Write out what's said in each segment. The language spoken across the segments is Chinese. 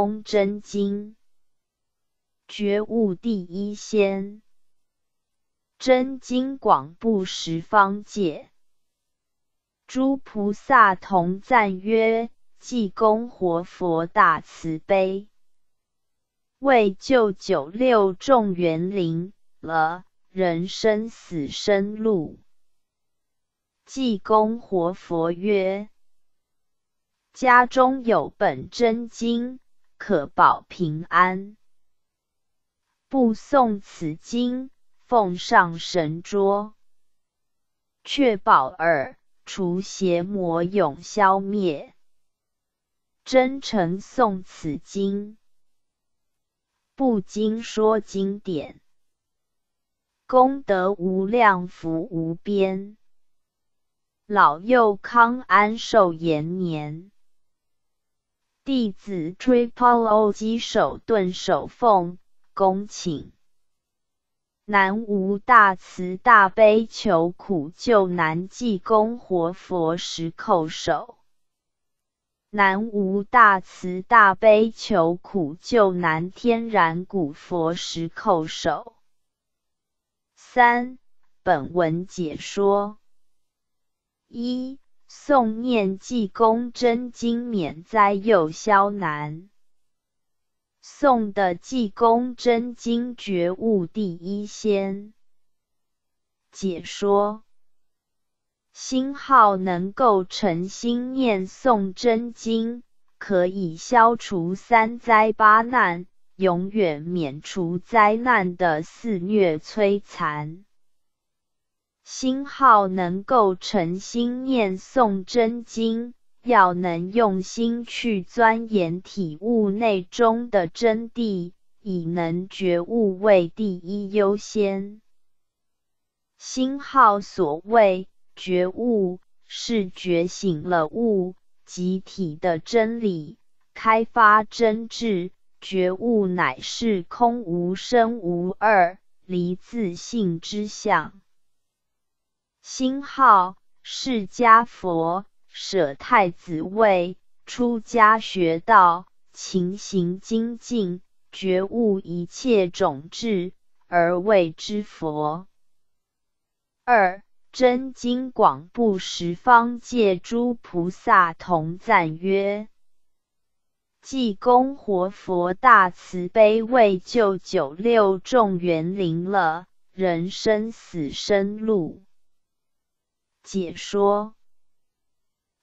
公真经，觉悟第一仙。真经广布十方界，诸菩萨同赞曰：济公活佛大慈悲，为救九六众园灵了人生死生路。济公活佛曰：家中有本真经，可保平安。不诵此经。奉上神桌，确保耳除邪魔永消灭。真诚诵此经，不经说经典，功德无量，福无边。老幼康安寿延年。弟子 Triple O 稽首顿首奉，恭请。南无大慈大悲求苦救难济公活佛十叩首。南无大慈大悲求苦救难天然古佛十叩首。三本文解说：一诵念济公真经免灾又消难。宋的济公真经觉悟第一仙解说：心号能够诚心念诵真经，可以消除三灾八难，永远免除灾难的肆虐摧残。心号能够诚心念诵真经。要能用心去钻研体悟内中的真谛，以能觉悟为第一优先。心号所谓觉悟，是觉醒了悟集体的真理，开发真智。觉悟乃是空无生无二，离自性之相。新号释迦佛。舍太子位，出家学道，勤行精进，觉悟一切种智，而谓之佛。二真经广布十方界诸菩萨同赞曰：济公活佛大慈悲，为救九六众园灵了人生死生路。解说。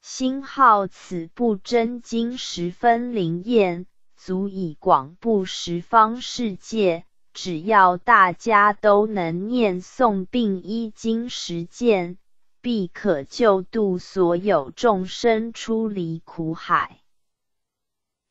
星号此部真经十分灵验，足以广布十方世界。只要大家都能念诵并依经实践，必可救度所有众生出离苦海。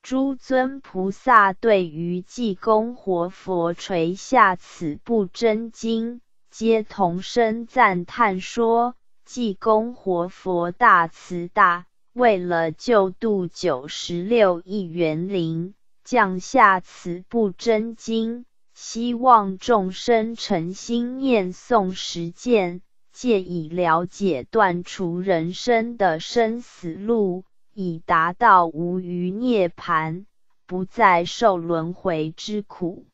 诸尊菩萨对于济公活佛垂下此部真经，皆同声赞叹说。济公活佛大慈大，为了救度九十六亿元灵，降下此部真经，希望众生诚心念诵实践，借以了解断除人生的生死路，以达到无余涅盘，不再受轮回之苦。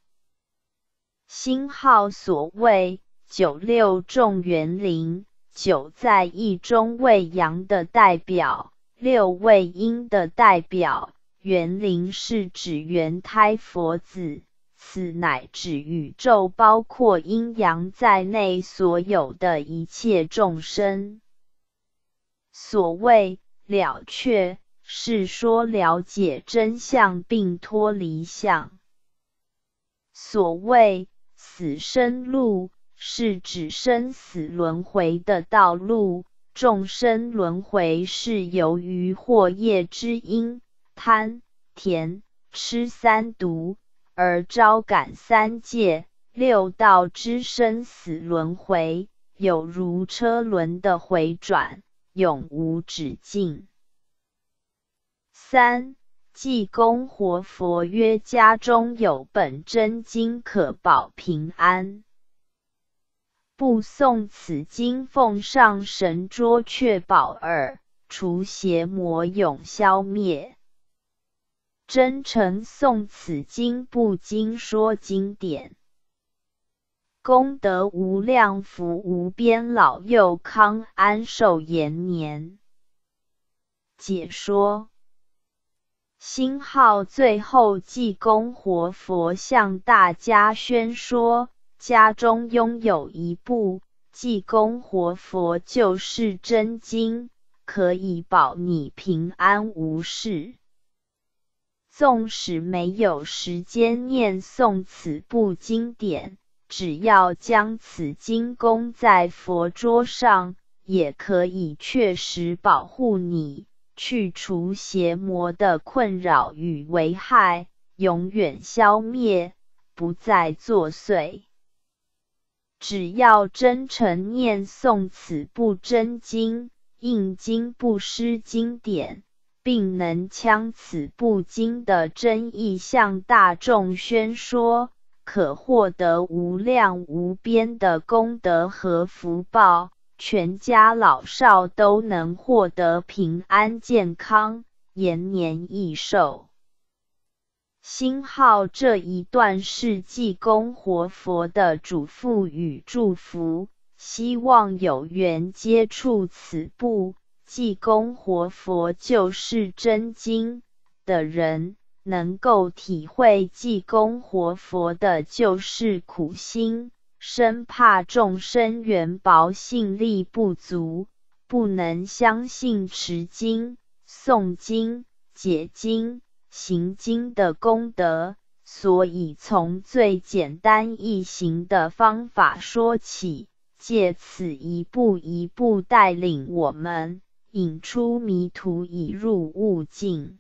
星号所谓九六众元灵。九在一中为阳的代表，六为阴的代表。元灵是指元胎佛子，此乃指宇宙包括阴阳在内所有的一切众生。所谓了却，是说了解真相并脱离相。所谓死生路。是指生死轮回的道路，众生轮回是由于祸业之因，贪、甜、吃三毒而招感三界六道之生死轮回，有如车轮的回转，永无止境。三济公活佛曰：家中有本真经，可保平安。不诵此经，奉上神桌，却保二除邪魔永消灭。真诚诵此经不经说经典，功德无量，福无边，老幼康安寿延年。解说：星号最后济公活佛向大家宣说，家中拥有一部济公活佛就是真经。可以保你平安无事。纵使没有时间念诵此部经典，只要将此经供在佛桌上，也可以确实保护你，去除邪魔的困扰与危害，永远消灭，不再作祟。只要真诚念诵此部真经。印经布施经典，并能将此部经的真意向大众宣说，可获得无量无边的功德和福报，全家老少都能获得平安健康、延年益寿。星号这一段是济公活佛的嘱咐与祝福。希望有缘接触此部济公活佛救世真经的人，能够体会济公活佛的救世苦心，生怕众生缘薄信力不足，不能相信持经、诵经、解经、行经的功德，所以从最简单易行的方法说起。借此一步一步带领我们引出迷途，以入悟境。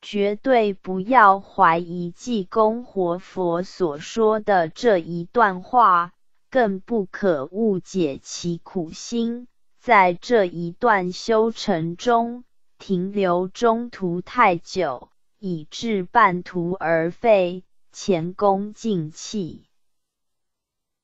绝对不要怀疑济公活佛所说的这一段话，更不可误解其苦心。在这一段修成中停留中途太久，以致半途而废，前功尽弃。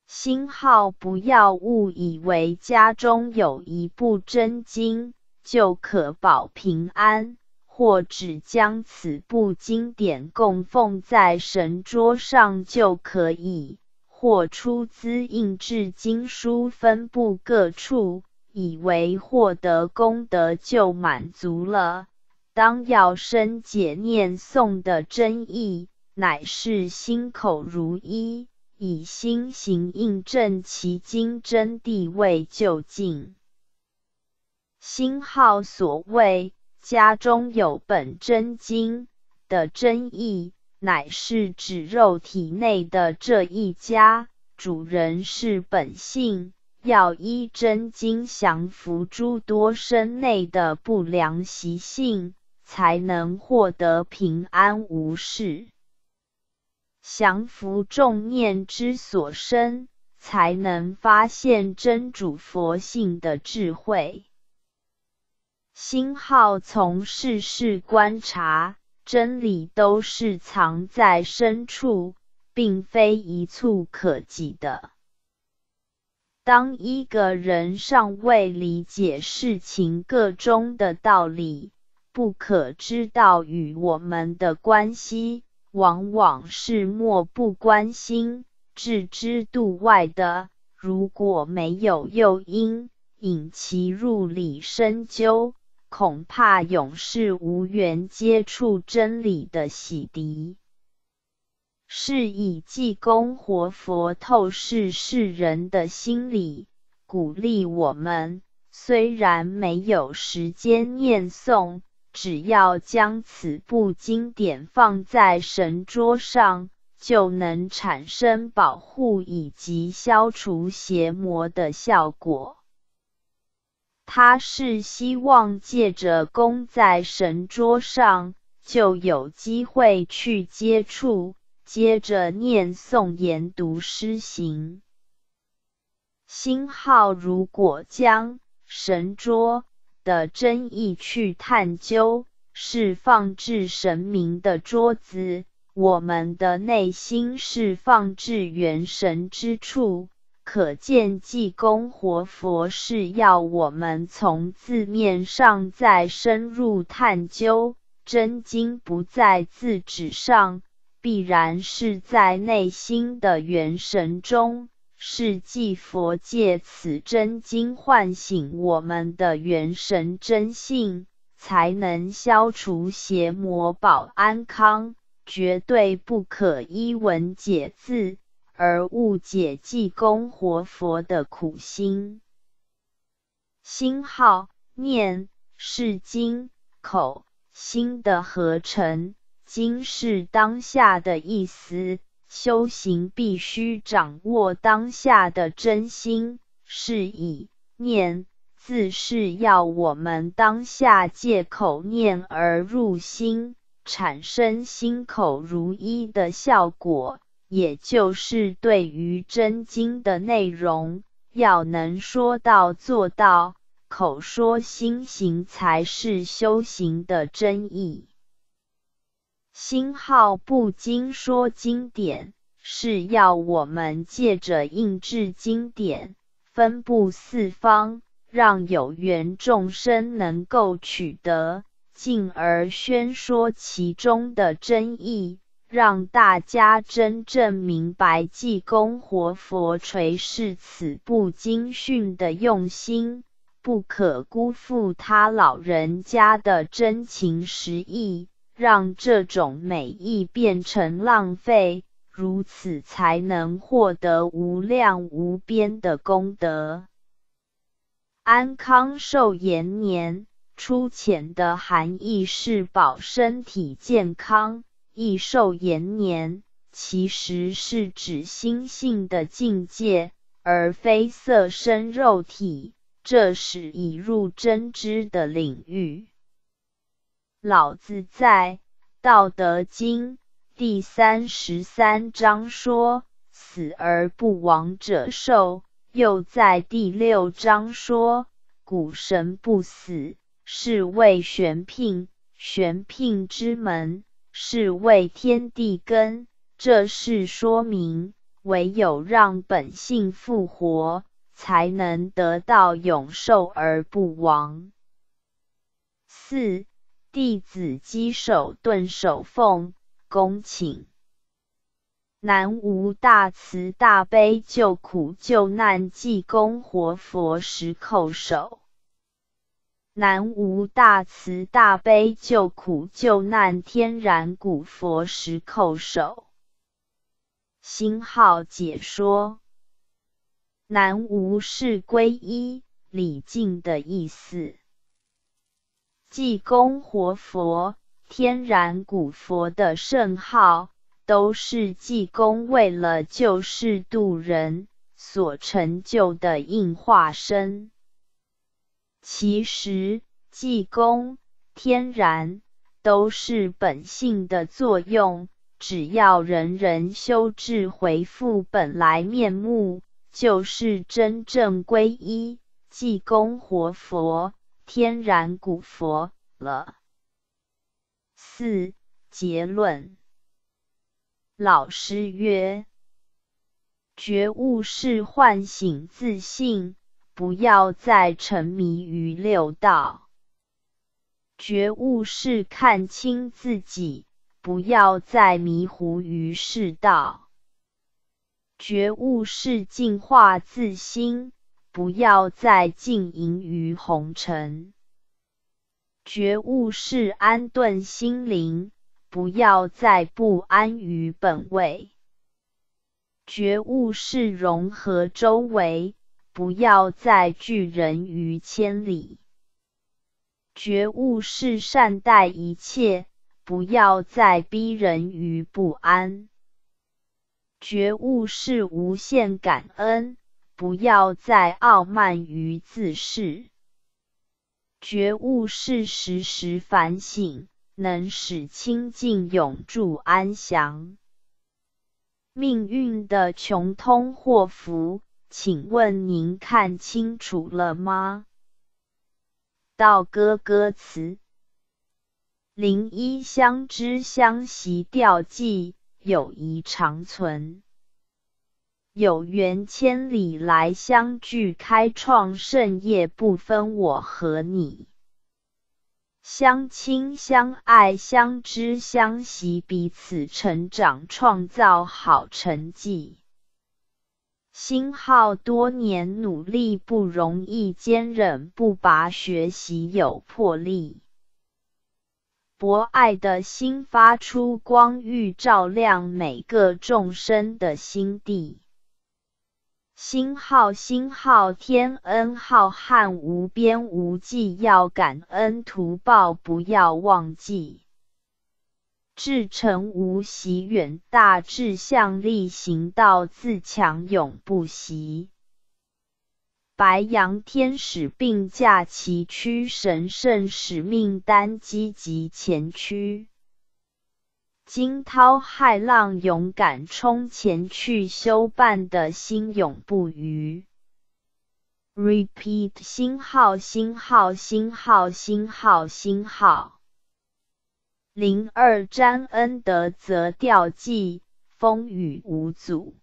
星号不要误以为家中有一部真经就可保平安，或只将此部经典供奉在神桌上就可以，或出资印制经书分布各处，以为获得功德就满足了。当要深解念诵的真意，乃是心口如一。以心行印证其经真谛位究竟。星号所谓家中有本真经的真意，乃是指肉体内的这一家主人是本性，要依真经降服诸多身内的不良习性，才能获得平安无事。降服众念之所生，才能发现真主佛性的智慧。星号从世事观察，真理都是藏在深处，并非一触可及的。当一个人尚未理解事情个中的道理，不可知道与我们的关系。往往是漠不关心、置之度外的。如果没有诱因引其入理深究，恐怕永世无缘接触真理的洗涤。是以济公活佛透视世人的心理，鼓励我们：虽然没有时间念诵。只要将此部经典放在神桌上，就能产生保护以及消除邪魔的效果。他是希望借着供在神桌上，就有机会去接触，接着念诵研读施行。星号如果将神桌。的真意去探究，是放置神明的桌子。我们的内心是放置元神之处，可见济公活佛是要我们从字面上再深入探究，真经不在字纸上，必然是在内心的元神中。是继佛借此真经唤醒我们的元神真性，才能消除邪魔，保安康。绝对不可依文解字而误解济公活佛的苦心。心号念是经口心的合成，经是当下的意思。修行必须掌握当下的真心，是以念字是要我们当下借口念而入心，产生心口如一的效果。也就是对于真经的内容，要能说到做到，口说心行，才是修行的真意。星号不经说经典，是要我们借着印制经典，分布四方，让有缘众生能够取得，进而宣说其中的真意，让大家真正明白济公活佛垂示此部经训的用心，不可辜负他老人家的真情实意。让这种美意变成浪费，如此才能获得无量无边的功德。安康寿延年，出浅的含义是保身体健康；益寿延年，其实是指心性的境界，而非色身肉体。这是已入真知的领域。老子在《道德经》第三十三章说：“死而不亡者寿。”又在第六章说：“古神不死，是谓玄牝；玄牝之门，是谓天地根。”这是说明，唯有让本性复活，才能得到永寿而不亡。四。弟子稽首顿首奉恭请，南无大慈大悲救苦救难济公活佛十叩首。南无大慈大悲救苦救难天然古佛十叩首。星号解说：南无是皈依礼敬的意思。济公活佛、天然古佛的圣号，都是济公为了救世度人所成就的应化身。其实，济公、天然都是本性的作用，只要人人修治，回复本来面目，就是真正皈依济公活佛。天然古佛了。四结论。老师曰：觉悟是唤醒自信，不要再沉迷于六道；觉悟是看清自己，不要再迷糊于世道；觉悟是净化自心。不要再浸淫于红尘，觉悟是安顿心灵；不要再不安于本位，觉悟是融合周围；不要再拒人于千里，觉悟是善待一切；不要再逼人于不安，觉悟是无限感恩。不要再傲慢于自恃，觉悟是时时反省，能使清净永驻安详。命运的穷通祸福，请问您看清楚了吗？道歌歌词：林依相知相惜吊寄，友谊长存。有缘千里来相聚，开创盛业不分我和你。相亲相爱相知相惜，彼此成长，创造好成绩。星号多年努力不容易，坚韧不拔学习有魄力。博爱的心发出光欲，照亮每个众生的心地。星号星号天恩浩瀚无边无际，要感恩图报，不要忘记。至诚无息，远大志向力行道，自强永不息。白羊天使并驾齐驱，神圣使命单积极前驱。惊涛骇浪，勇敢冲前去，修办的心永不渝。Repeat，星号星号星号星号星号。零二詹恩德则掉记，风雨无阻。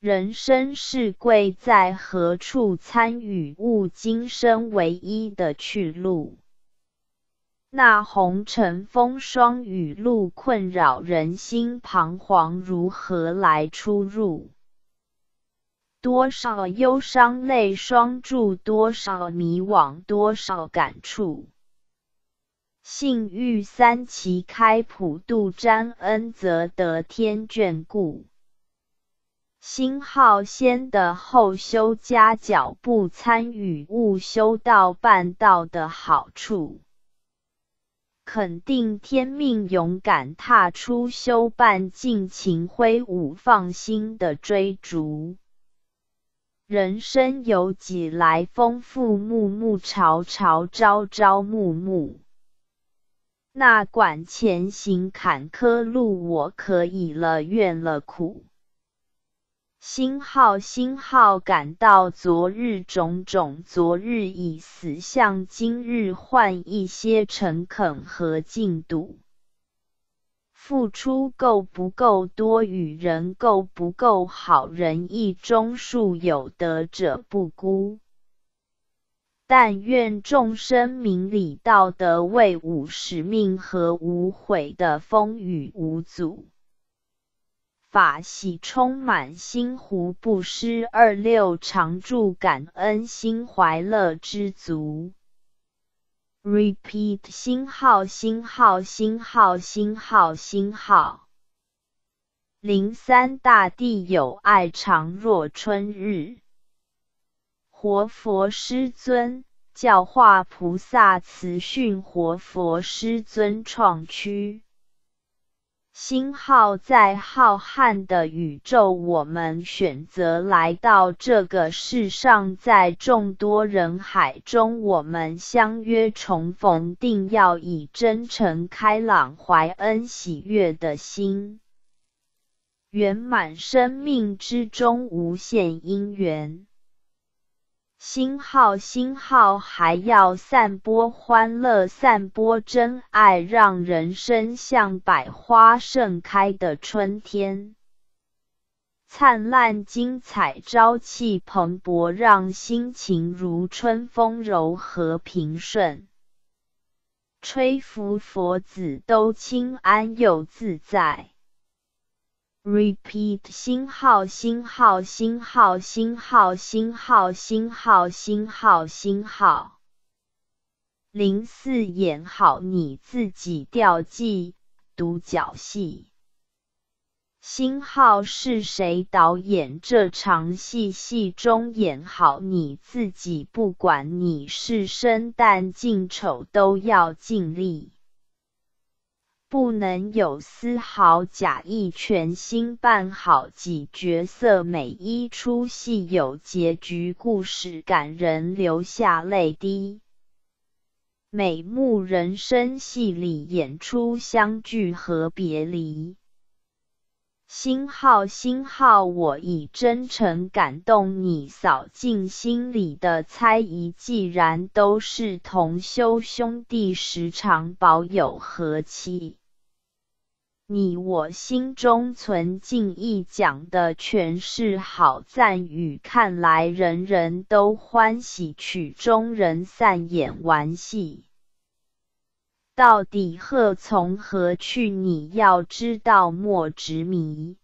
人生是贵在何处参与，悟今生唯一的去路。那红尘风霜雨露困扰人心彷徨，如何来出入？多少忧伤泪双注，多少迷惘，多少感触。幸遇三奇开普渡，沾恩则得天眷顾。星号先的后修加脚步，参与悟修道半道的好处。肯定天命，勇敢踏出修办，尽情挥舞，放心的追逐。人生有几来，丰富暮暮朝朝，朝朝暮暮。那管前行坎坷路，我可以了，愿了苦。星号星号感到昨日种种，昨日已死，向今日换一些诚恳和进度。付出够不够多，与人够不够好，仁义忠恕，有德者不孤。但愿众生明理，道德为吾使命和无悔的风雨无阻。法喜充满心湖，不失二六常驻感恩心怀乐知足。Repeat 星号星号星号星号星号零三大地有爱常若春日。活佛师尊教化菩萨慈训活佛师尊创区。星号在浩瀚的宇宙，我们选择来到这个世上，在众多人海中，我们相约重逢，定要以真诚、开朗、怀恩、喜悦的心，圆满生命之中无限因缘。星号星号还要散播欢乐，散播真爱，让人生像百花盛开的春天，灿烂精彩，朝气蓬勃，让心情如春风柔和平顺，吹拂佛子都清安又自在。Repeat 星号星号星号星号星号星号星号星号零四演好你自己调剂独角戏。星号是谁导演这场戏？戏中演好你自己，不管你是生旦净丑，都要尽力。不能有丝毫假意，全心扮好几角色，每一出戏有结局，故事感人，流下泪滴。每幕人生戏里演出相聚和别离。星号星号，我以真诚感动你，扫尽心里的猜疑。既然都是同修兄弟，时常保有和气。你我心中存敬意，讲的全是好赞语，看来人人都欢喜，曲终人散演完戏。到底鹤从何去？你要知道，莫执迷。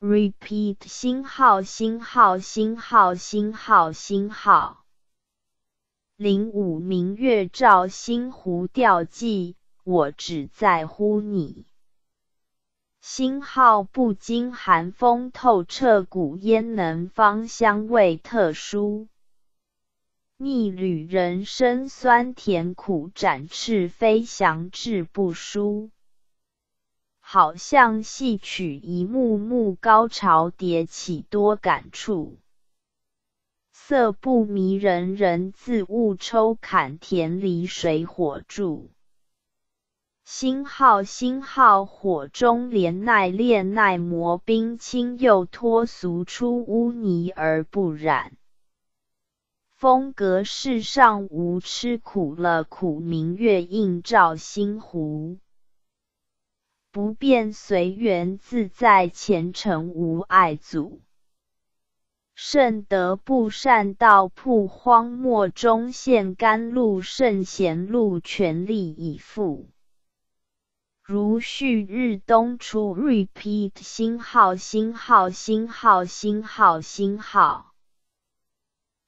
Repeat 星号星号星号星号星号。零五明月照星湖钓妓，我只在乎你。星号不经寒风透彻骨，焉能芳香味特殊？逆旅人生酸甜苦，展翅飞翔志不输。好像戏曲一幕幕高潮迭起，多感触。色不迷人，人自悟抽坎田里水火助。星号星号，火中莲耐炼耐磨冰清又脱俗出污泥而不染。风格世上无吃苦了苦，明月映照星湖。不变随缘自在，前程无碍阻。圣德不善道，铺荒漠中现甘露；圣贤路，全力以赴。如旭日东出，repeat 星号星号星号星号星号。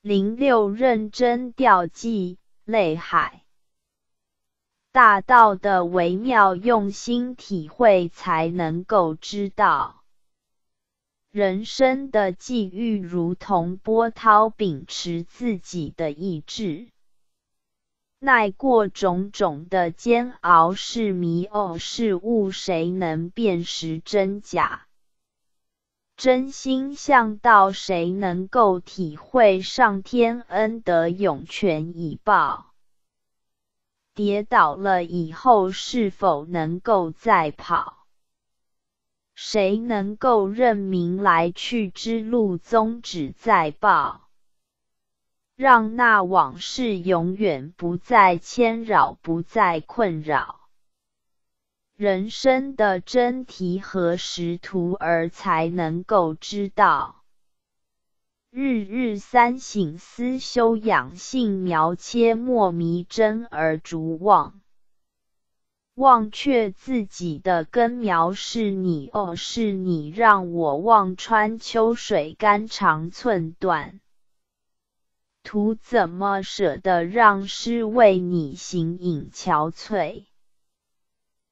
零六认真钓记泪海。大道的微妙，用心体会才能够知道。人生的际遇如同波涛，秉持自己的意志。耐过种种的煎熬，是迷哦是悟，谁能辨识真假？真心向道，谁能够体会上天恩德涌泉以报？跌倒了以后，是否能够再跑？谁能够认明来去之路，宗旨再报？让那往事永远不再牵扰，不再困扰。人生的真题何时图儿才能够知道？日日三省思修养性，描切莫迷真而逐妄。忘却自己的根苗是你哦，是你让我望穿秋水，肝肠寸断。图怎么舍得让诗为你形影憔悴？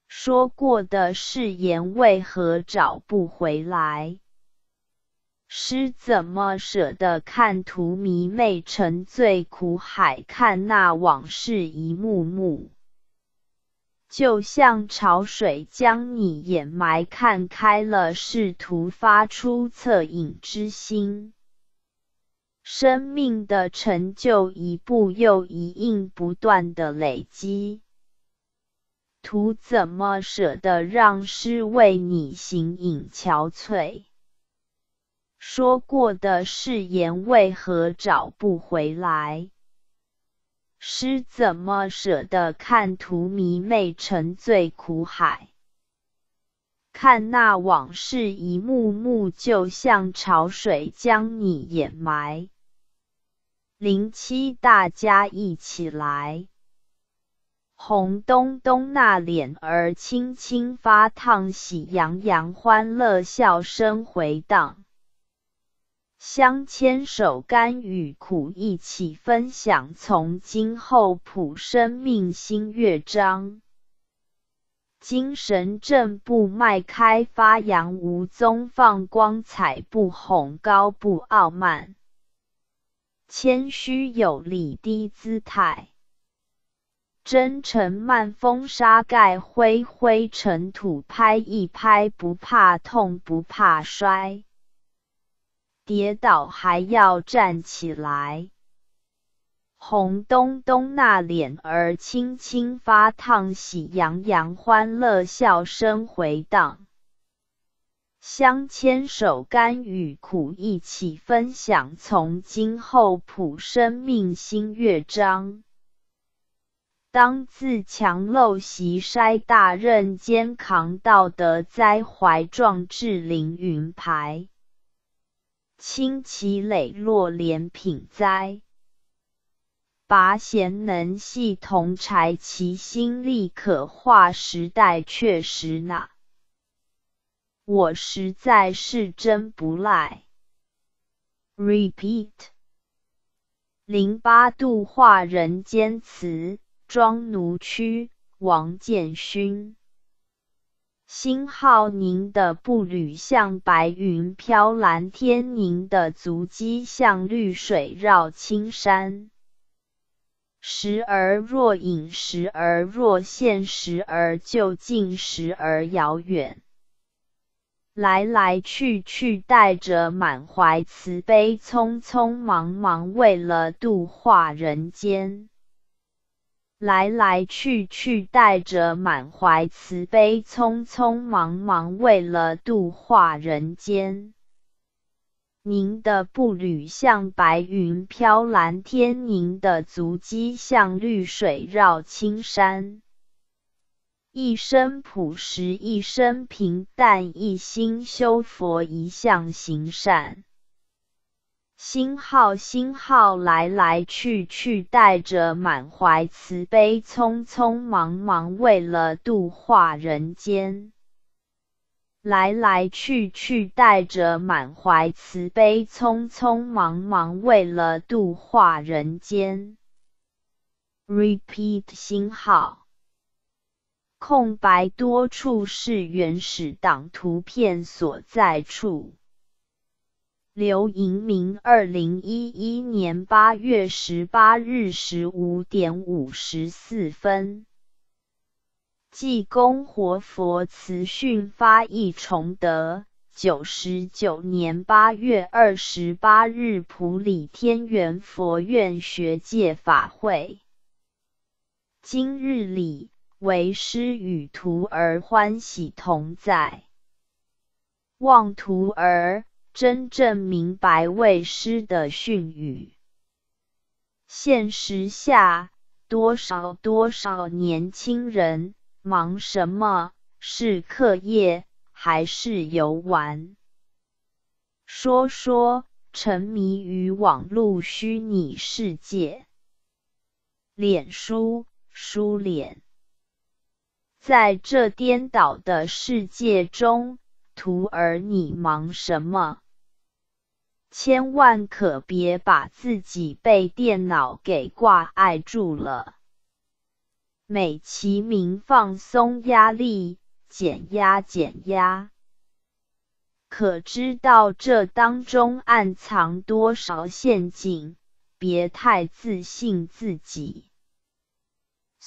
说过的誓言为何找不回来？诗怎么舍得看图迷妹沉醉苦海？看那往事一幕幕，就像潮水将你掩埋。看开了，试图发出恻隐之心。生命的成就，一步又一印不断的累积。图怎么舍得让诗为你形影憔悴？说过的誓言为何找不回来？诗怎么舍得看图迷妹沉醉苦海？看那往事一幕幕，就像潮水将你掩埋。零七，大家一起来！红咚咚那脸儿轻轻发烫，喜洋洋欢乐笑声回荡。相牵手，甘与苦一起分享，从今后谱生命新乐章。精神正步迈开，发扬无踪，放光彩不宏高不傲慢。谦虚有礼，低姿态；真诚慢风沙盖灰灰尘土，拍一拍不怕痛，不怕摔，跌倒还要站起来。红咚咚那脸儿轻轻发烫，喜洋洋欢乐笑声回荡。相牵手，甘与苦一起分享，从今后谱生命新乐章。当自强陋习筛大任肩扛道德灾怀壮志凌云排，清奇磊落连品哉。拔贤能系同柴，其心力可化时代确实难。我实在是真不赖。Repeat。零八度化人间词，庄奴区，王建勋。星号您的步履像白云飘蓝天，您的足迹像绿水绕青山。时而若隐，时而若现，时而就近，时而遥远。来来去去，带着满怀慈悲，匆匆忙忙，为了度化人间。来来去去，带着满怀慈悲，匆匆忙忙，为了度化人间。您的步履像白云飘蓝天，您的足迹像绿水绕青山。一生朴实，一生平淡，一心修佛，一向行善。星号星号来来去去，带着满怀慈悲，匆匆忙忙，为了度化人间。来来去去，带着满怀慈悲，匆匆忙忙，为了度化人间。Repeat 星号。空白多处是原始档图片所在处。刘银明，二零一一年八月十八日十五点五十四分。济公活佛慈训发译崇德，九十九年八月二十八日普里天元佛院学界法会。今日里。为师与徒儿欢喜同在，望徒儿真正明白为师的训语。现实下，多少多少年轻人忙什么？是课业还是游玩？说说沉迷于网络虚拟世界，脸书书脸。在这颠倒的世界中，徒儿，你忙什么？千万可别把自己被电脑给挂碍住了。美其名放松压力、减压、减压，可知道这当中暗藏多少陷阱？别太自信自己。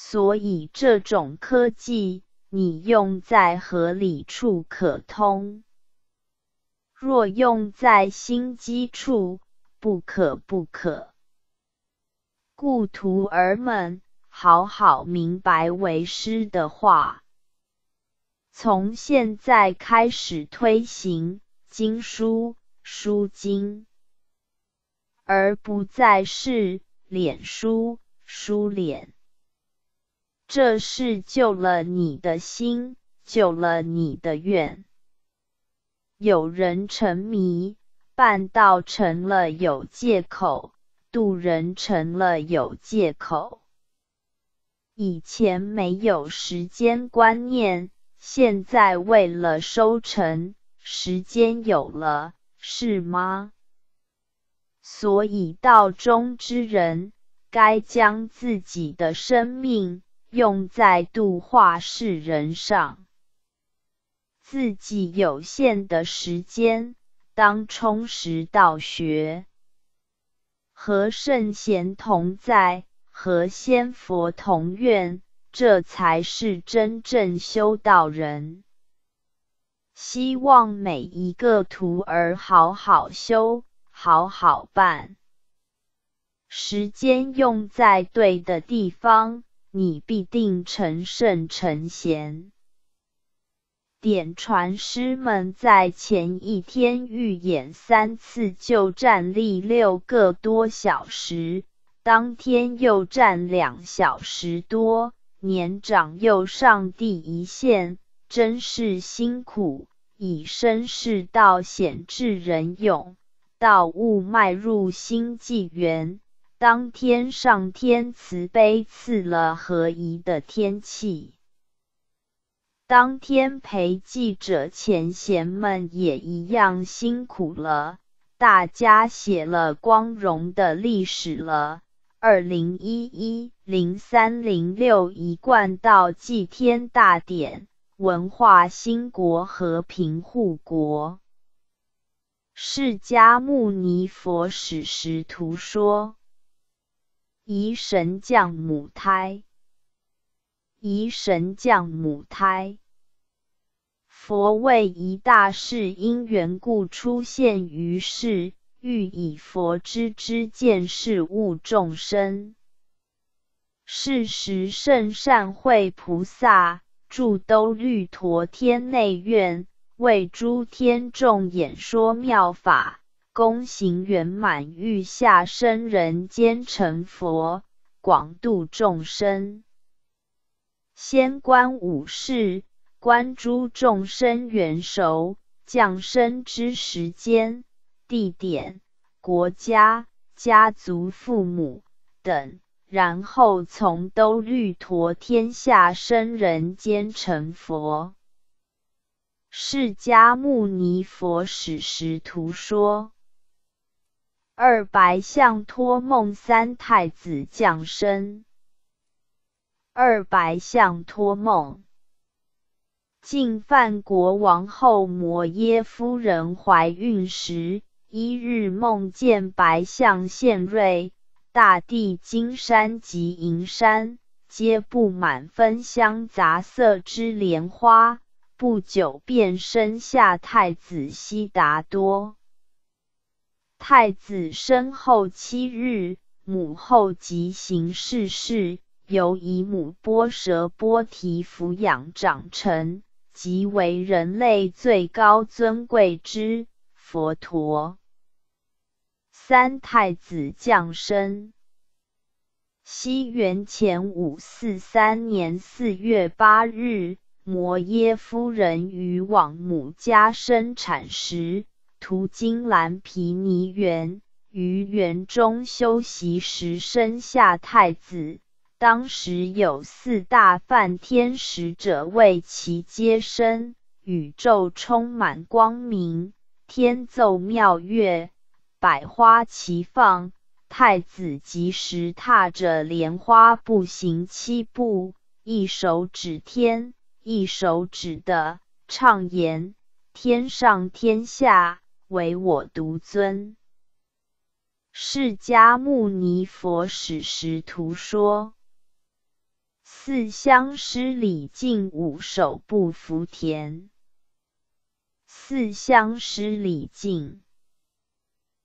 所以，这种科技你用在合理处可通；若用在心机处，不可不可。故徒儿们，好好明白为师的话，从现在开始推行经书书经，而不再是脸书书脸。这是救了你的心，救了你的愿。有人沉迷，半道成了有借口，渡人成了有借口。以前没有时间观念，现在为了收成，时间有了，是吗？所以道中之人，该将自己的生命。用在度化世人上，自己有限的时间，当充实道学，和圣贤同在，和仙佛同愿，这才是真正修道人。希望每一个徒儿好好修，好好办，时间用在对的地方。你必定成圣成贤。点传师们在前一天预演三次，就站立六个多小时，当天又站两小时多。年长又上第一线，真是辛苦。以身试道，显智人勇，道悟迈入新纪元。当天上天慈悲赐了合宜的天气。当天陪记者前贤们也一样辛苦了，大家写了光荣的历史了。二零一一零三零六一贯道祭天大典，文化兴国，和平护国。释迦牟尼佛史实图说：疑神降母胎。疑神降母胎，佛为一大事因缘故出现于世，欲以佛之知见事物众生。是时圣善慧菩萨住兜率陀天内院，为诸天众演说妙法，功行圆满，欲下生人间成佛，广度众生。先观五事，观诸众生缘熟降生之时间、地点、国家、家族、父母等，然后从兜率陀天下生人间成佛。释迦牟尼佛史实图说：二白象托梦三太子降生。二白象托梦，晋范国王后摩耶夫人怀孕时，一日梦见白象现瑞，大地、金山及银山皆布满芬香杂色之莲花。不久便生下太子悉达多。太子生后七日，母后即行逝世。由姨母波蛇波提抚养长成，即为人类最高尊贵之佛陀。三太子降生。西元前五四三年四月八日，摩耶夫人于往母家生产时，途经蓝毗尼园，于园中休息时生下太子。当时有四大梵天使者为其接生，宇宙充满光明，天奏妙乐，百花齐放。太子即时踏着莲花步行七步，一手指天，一手指地，畅言：“天上天下，唯我独尊。”释迦牟尼佛史实图说。四相师礼敬五手不福田。四相师礼敬，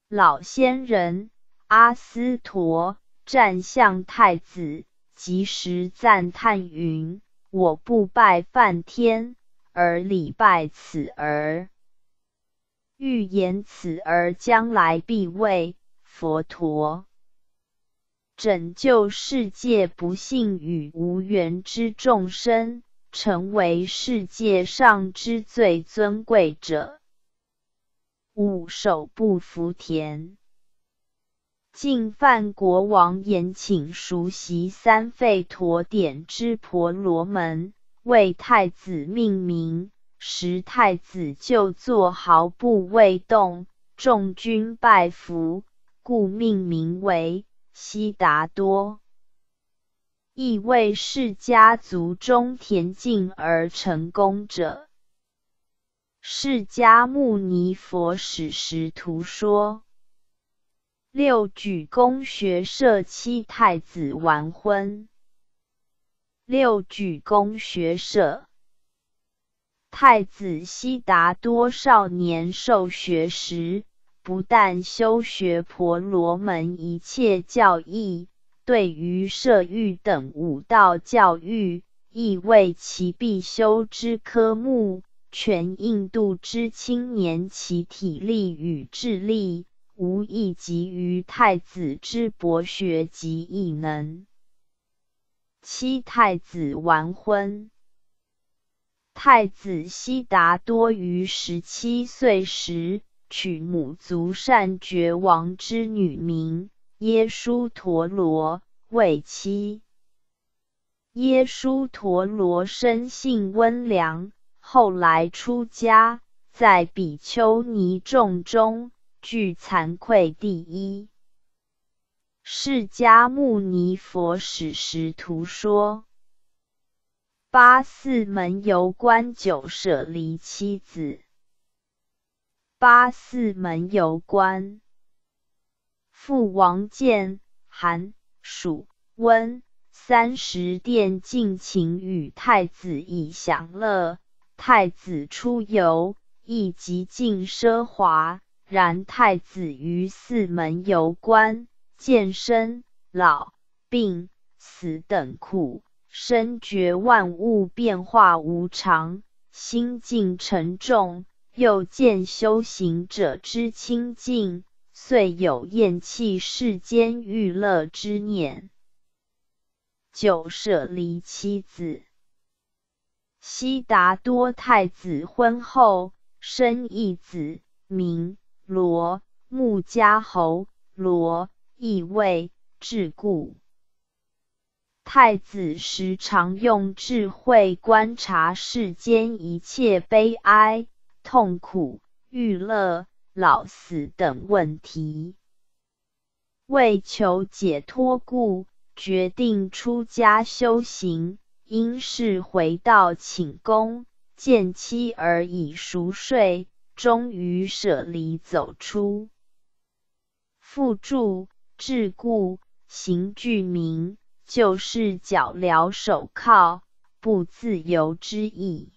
老仙人阿斯陀战向太子，即时赞叹云：“我不拜梵天，而礼拜此儿。欲言此而将来必为佛陀。”拯救世界不幸与无缘之众生，成为世界上之最尊贵者。五手不福田，晋范国王延请熟悉三吠陀典之婆罗门，为太子命名，时太子就坐毫不为动，众军拜服，故命名为。悉达多，亦为释家族中田径而成功者。释迦牟尼佛史实图说：六举公学社七太子完婚。六举公学社，太子悉达多少年受学时。不但修学婆罗门一切教义，对于射御等五道教育，亦为其必修之科目。全印度之青年，其体力与智力，无一及于太子之博学及异能。七太子完婚，太子悉达多于十七岁时。娶母族善觉王之女名耶输陀罗为妻。耶输陀罗生性温良，后来出家，在比丘尼众中具惭愧第一。释迦牟尼佛史实图说：八四门游观九舍离妻子。八四门游观，父王建、寒暑、温。三十殿尽情与太子以享乐，太子出游亦极尽奢华。然太子于四门游观，见生老病死等苦，深觉万物变化无常，心境沉重。又见修行者之清净，遂有厌弃世间欲乐之念。就舍离妻子。悉达多太子婚后生一子，名罗，穆迦侯罗，意谓智故。太子时常用智慧观察世间一切悲哀、痛苦、欲乐、老死等问题，为求解脱故。决定出家修行，因事回到寝宫，见妻儿已熟睡，终于舍离走出。附注：桎梏，行具名，就是脚镣手铐，不自由之意。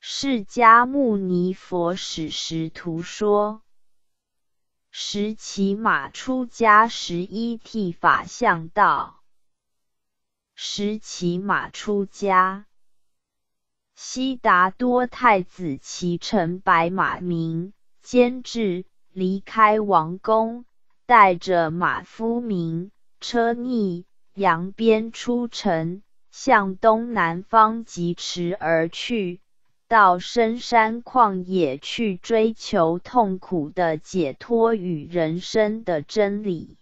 释迦牟尼佛史实图说。时骑马出家十一剃法相道。时骑马出家，悉达多太子骑乘白马鸣，监制离开王宫，带着马夫名车逆扬鞭出城，向东南方疾驰而去。到深山旷野去追求痛苦的解脱与人生的真理。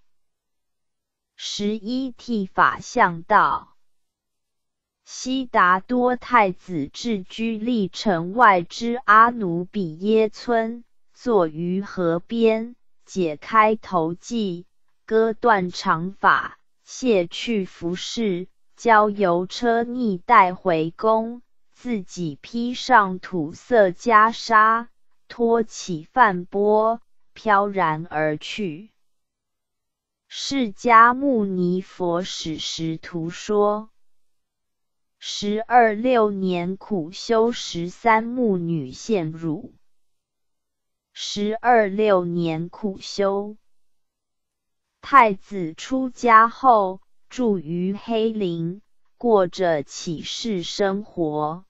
十一剃法相道，悉达多太子至居历城外之阿努比耶村，坐于河边，解开头髻，割断长发，卸去服饰，交由车逆带回宫。自己披上土色袈裟，托起饭钵，飘然而去。释迦牟尼佛史实图说：十二六年苦修十三木女陷入。十二六年苦修，太子出家后住于黑林，过着乞士生活。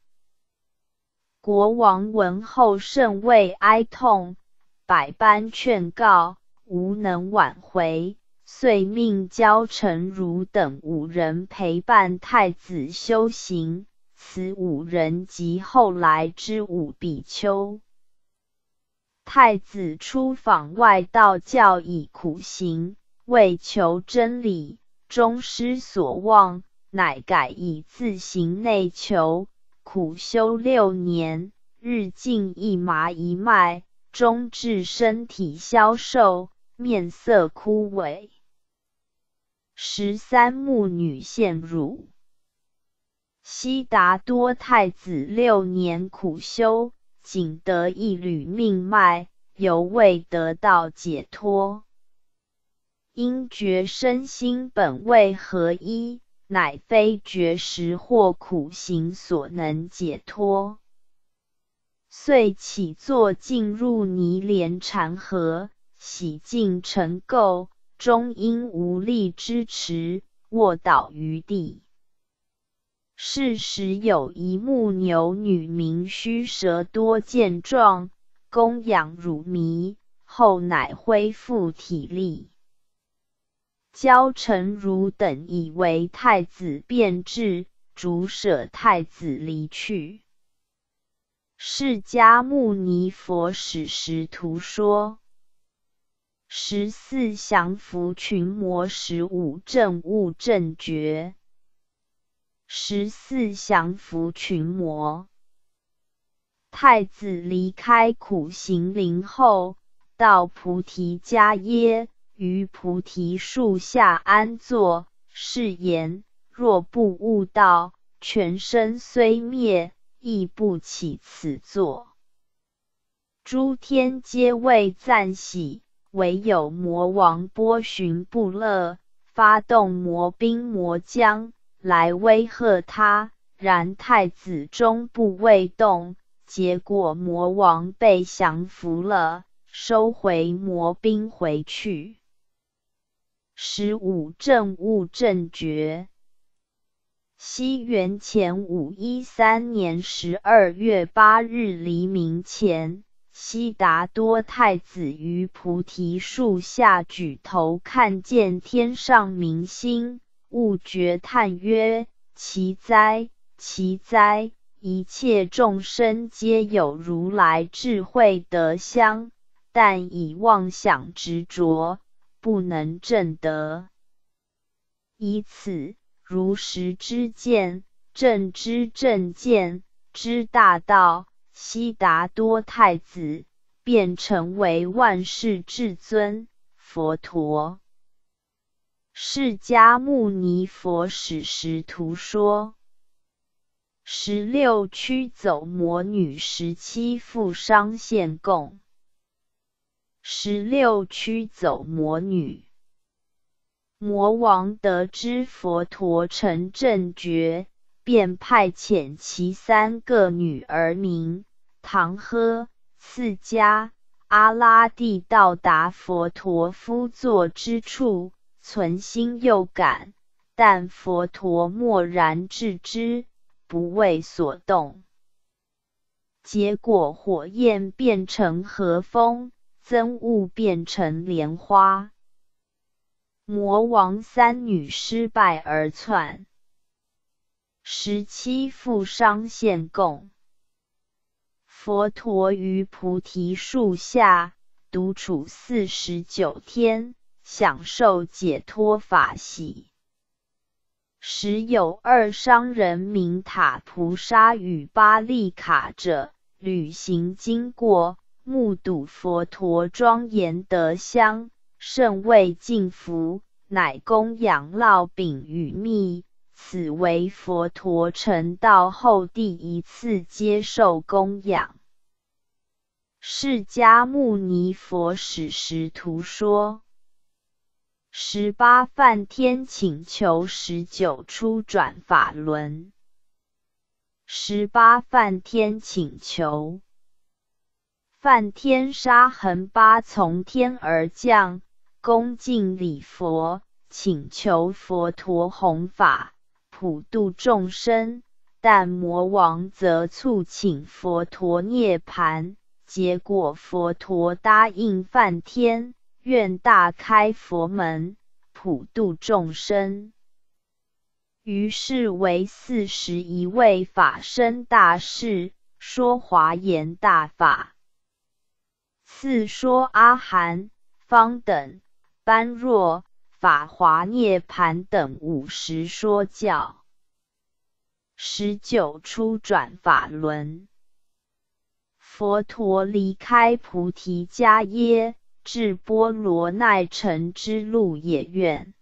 国王闻后甚为哀痛，百般劝告，无能挽回，遂命焦成儒等五人陪伴太子修行。此五人即后来之五比丘。太子出访外道教以苦行，为求真理，终失所望，乃改以自行内求。苦修六年，日进一麻一脉，终至身体消瘦，面色枯萎。十三木女献乳。悉达多太子六年苦修，仅得一缕命脉，犹未得到解脱。因觉身心本位合一。乃非绝食或苦行所能解脱，遂起坐进入泥莲禅河，洗净尘垢，终因无力支持，卧倒于地。是时有一牧牛女名须蛇多见状，供养乳糜，后乃恢复体力。焦成儒等以为太子变质，主舍太子离去。释迦牟尼佛史实图说：十四降伏群魔，十五正悟正觉。十四降伏群魔。太子离开苦行林后，到菩提迦耶，于菩提树下安坐，誓言：若不悟道，全身虽灭，亦不起此座。诸天皆为赞喜。唯有魔王波旬不乐，发动魔兵魔将来威吓他，然太子终不未动，结果魔王被降服了，收回魔兵回去。十五正悟正觉，西元前五一三年十二月八日黎明前。悉达多太子于菩提树下举头看见天上明星，悟觉叹曰：“奇哉，奇哉！一切众生皆有如来智慧德相，但以妄想执着，不能证得。以此如实之见，正知正见之大道。”悉达多太子便成为万世至尊佛陀。释迦牟尼佛史实图说：十六驱走魔女，十七富商献供。十六驱走魔女，魔王得知佛陀成正觉，便派遣其三个女儿名。唐诃、次迦、阿拉蒂到达佛陀夫座之处，存心诱感，但佛陀默然置之，不为所动。结果火焰变成和风，憎恶变成莲花。魔王三女失败而窜。十七富商献供。佛陀于菩提树下独处四十九天，享受解脱法喜。时有二商人名塔菩萨与巴利卡者，旅行经过，目睹佛陀庄严德香，甚为敬服，乃供养烙饼与蜜。此为佛陀成道后第一次接受供养。释迦牟尼佛史实图说：十八梵天请求十九出转法轮。十八梵天请求，梵天沙恒巴从天而降，恭敬礼佛，请求佛陀弘法。普度众生，但魔王则促请佛陀涅盘。结果佛陀答应梵天，愿大开佛门，普度众生。于是为四十一位法身大士说华严大法，四说阿含、方等、般若。法华涅盘等五十说教，十九出转法轮。佛陀离开菩提迦耶，至波罗奈城之路也愿。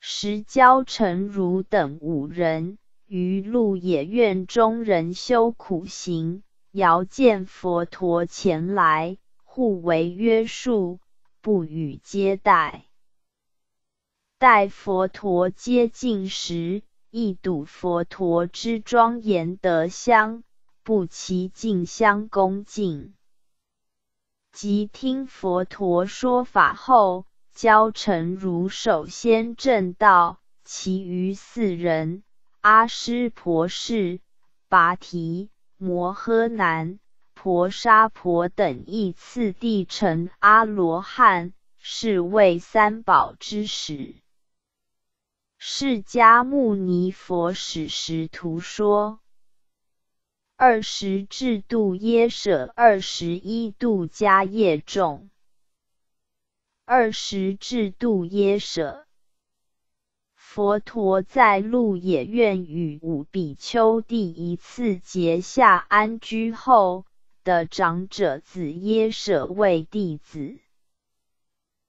十交成如等五人于路也苑中人修苦行，遥见佛陀前来，互为约束，不予接待。待佛陀接近时，一睹佛陀之庄严德香，不其敬相恭敬。即听佛陀说法后，教臣如首先正道，其余四人阿湿婆氏、拔提、摩诃南、婆沙婆等亦次第成阿罗汉，是为三宝之始。释迦牟尼佛史实图说：二十制度耶舍二十一度迦叶众。二十制度耶舍。佛陀在鹿野苑与五比丘第一次结下安居后的长者子耶舍为弟子。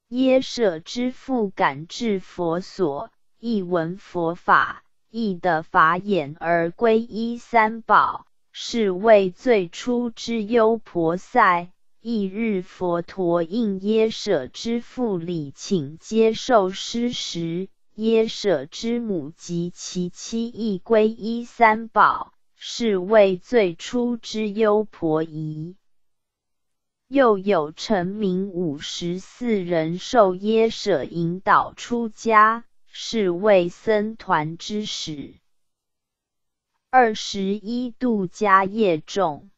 耶舍之父感至佛所，亦闻佛法，亦得法眼而皈依三宝，是为最初之优婆塞。翌日，佛陀应耶舍之父礼请接受施食。耶舍之母及其妻亦皈依三宝，是为最初之优婆夷。又有臣民五十四人受耶舍引导出家，是为僧团之始。二十一度迦叶众，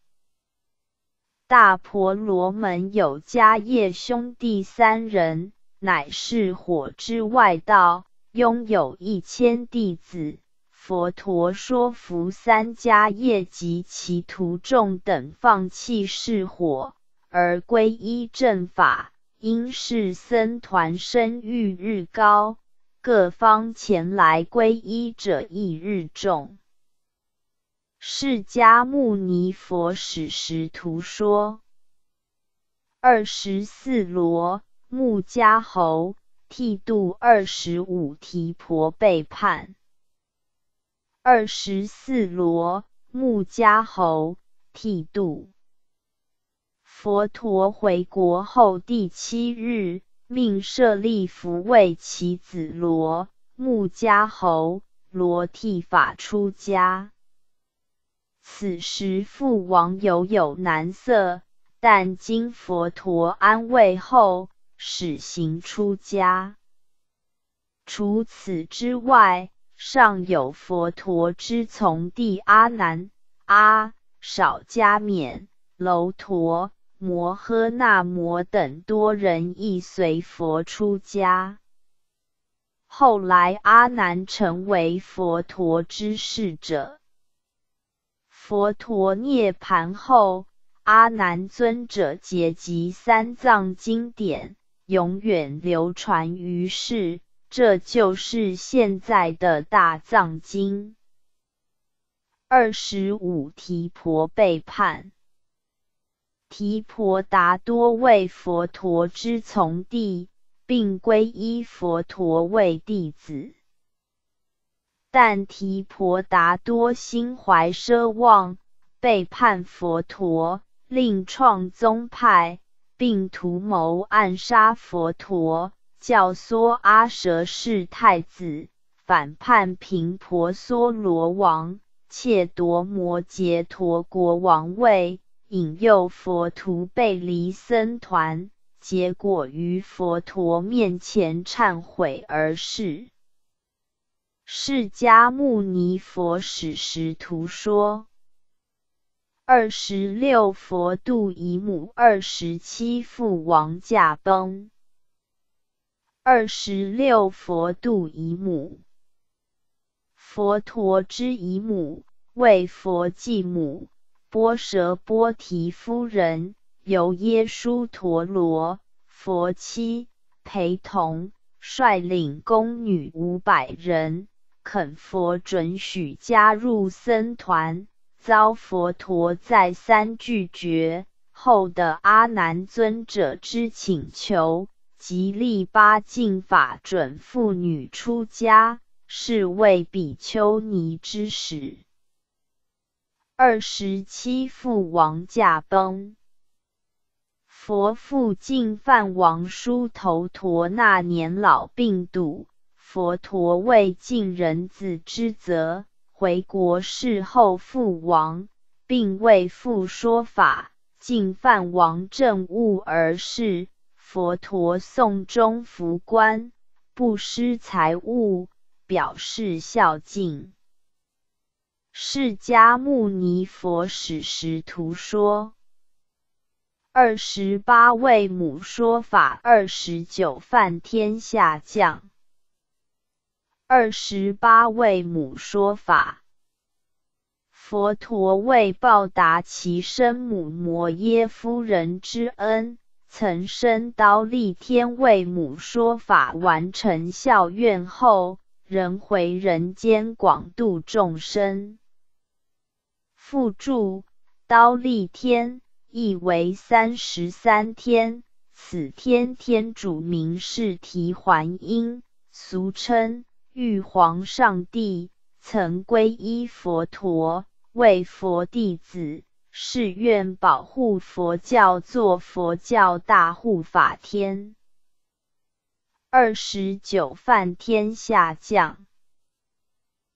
大婆罗门有迦叶兄弟三人，乃是火之外道。拥有一千弟子，佛陀说服三迦叶及其徒众等放弃是火，而皈依正法。因是僧团声誉日高，各方前来皈依者亦日众。释迦牟尼佛使时图说：二十四罗目迦侯。剃度二十五提婆被叛，二十四罗穆迦侯剃度。佛陀回国后第七日，命舍利弗为其子罗穆迦侯罗剃法出家。此时父王犹有难色，但经佛陀安慰后。始行出家。除此之外，尚有佛陀之从弟阿难、阿少迦勉、楼陀、摩诃那摩等多人亦随佛出家。后来，阿难成为佛陀之侍者。佛陀涅盘后，阿难尊者结集三藏经典。永远流传于世，这就是现在的大藏经。二十五提婆背叛，提婆达多为佛陀之从弟，并皈依佛陀为弟子。但提婆达多心怀奢望，背叛佛陀，另创宗派。并图谋暗杀佛陀，教唆阿舍氏太子反叛频婆娑罗王，窃夺摩羯陀国王位，引诱佛徒背离僧团，结果于佛陀面前忏悔而逝。释迦牟尼佛史实图说。二十六佛度姨母，二十七父王驾崩。二十六佛度姨母，佛陀之姨母为佛继母波舍波提夫人，由耶输陀罗佛妻陪同，率领宫女五百人，恳佛准许加入僧团。遭佛陀再三拒绝后的阿难尊者之请求，即立八敬法准妇女出家，是为比丘尼之始。二十七父王驾崩，佛父净饭王叔头陀那年老病笃，佛陀为尽人子之责。回国事后父王，并为父说法，净饭王政务而逝。佛陀送终福观，不施财物，表示孝敬。释迦牟尼佛史实图说：二十八位母说法，二十九梵天下降。二十八位母说法，佛陀为报答其生母摩耶夫人之恩，曾生刀立天为母说法完成孝愿后，仍回人间广度众生。附注：刀立天意为三十三天，此天天主名是提桓因，俗称玉皇上帝，曾皈依佛陀，为佛弟子。誓愿保护佛教，做佛教大护法天。二十九梵天下降。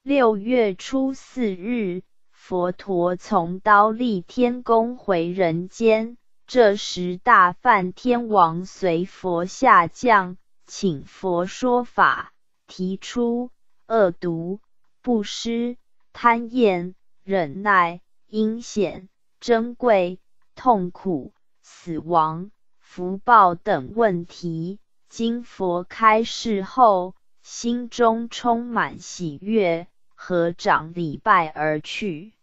六月初四日，佛陀从刀立天宫回人间，这时大梵天王随佛下降，请佛说法，提出恶毒、布施、贪厌、忍耐、阴险。珍贵、痛苦、死亡、福报等问题，经佛开示后，心中充满喜悦，合掌礼拜而去。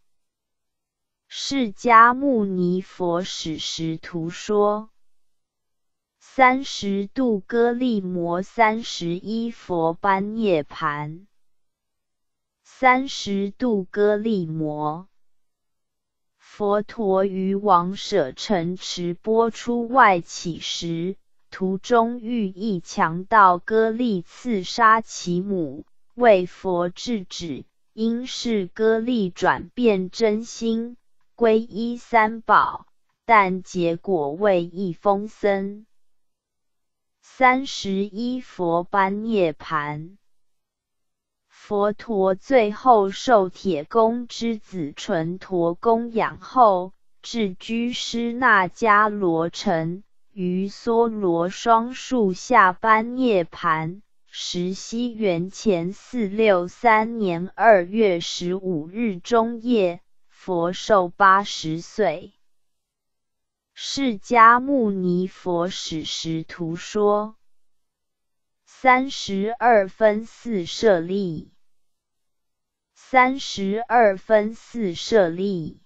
释迦牟尼佛史实图说：三十度歌利摩，三十一佛般涅盘，三十度歌利摩。佛陀于王舍城池播出外乞时，途中遇一强盗割利刺杀其母，为佛制止，因是割利转变真心，皈依三宝，但结果为一封僧。三十一佛般涅盘。佛陀最后受铁公之子纯陀供养后，至居师那迦罗城，于梭罗双树下般涅盘。时西元前四六三年二月十五日中夜，佛寿八十岁。释迦牟尼佛史实图说：三十二分四舍利。三十二分四舍利。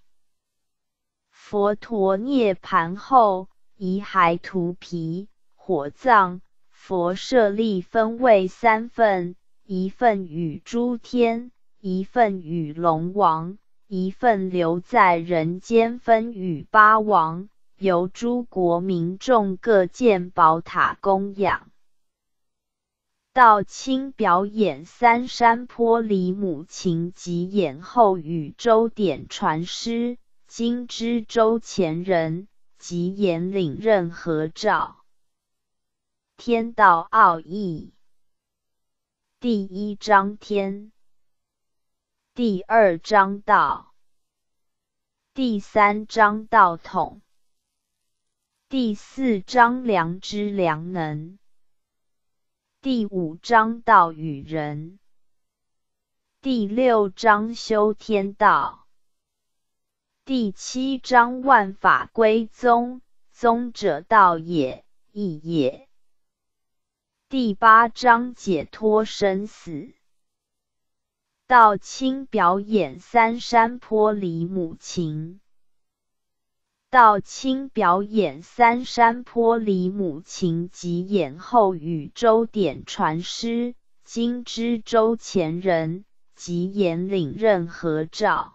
佛陀涅盘后，遗骸涂皮，火葬。佛舍利分为三份：一份与诸天，一份与龙王，一份留在人间，分与八王，由诸国民众各建宝塔供养。道清表演三山坡里母亲及演后与周典传师、金知周前人及演领任合照。天道奥义，第一章天，第二章道，第三章道统，第四章良知良能。第五章道与人，第六章修天道，第七章万法归宗，宗者道也，义也。第八章解脱生死，道清表演三山坡里母亲。道清表演三山坡里母亲及演后与周典传师、金知周前人及演领任合照。